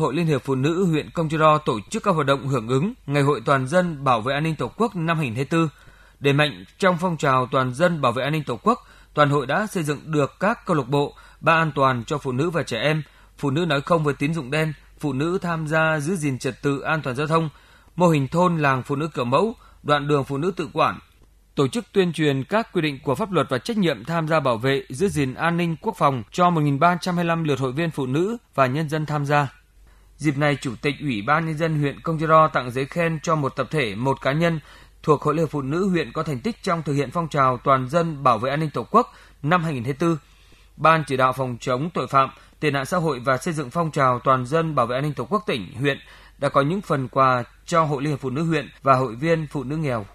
Hội Liên hiệp Phụ nữ huyện Công Chơ Ro tổ chức các hoạt động hưởng ứng Ngày hội toàn dân bảo vệ an ninh Tổ quốc năm 2024. Để mạnh trong phong trào toàn dân bảo vệ an ninh Tổ quốc, toàn hội đã xây dựng được các câu lạc bộ, ba an toàn cho phụ nữ và trẻ em, phụ nữ nói không với tín dụng đen, phụ nữ tham gia giữ gìn trật tự an toàn giao thông, mô hình thôn làng phụ nữ kiểu mẫu, đoạn đường phụ nữ tự quản, tổ chức tuyên truyền các quy định của pháp luật và trách nhiệm tham gia bảo vệ, giữ gìn an ninh quốc phòng cho 1.325 lượt hội viên phụ nữ và nhân dân tham gia. Dịp này, Chủ tịch Ủy ban Nhân dân huyện Công Chơ tặng giấy khen cho một tập thể, một cá nhân thuộc Hội Liên Phụ nữ huyện có thành tích trong thực hiện phong trào toàn dân bảo vệ an ninh Tổ quốc năm 2024. Ban chỉ đạo phòng chống tội phạm, tệ nạn xã hội và xây dựng phong trào toàn dân bảo vệ an ninh Tổ quốc tỉnh, huyện đã có những phần quà cho Hội Liên Phụ nữ huyện và hội viên phụ nữ nghèo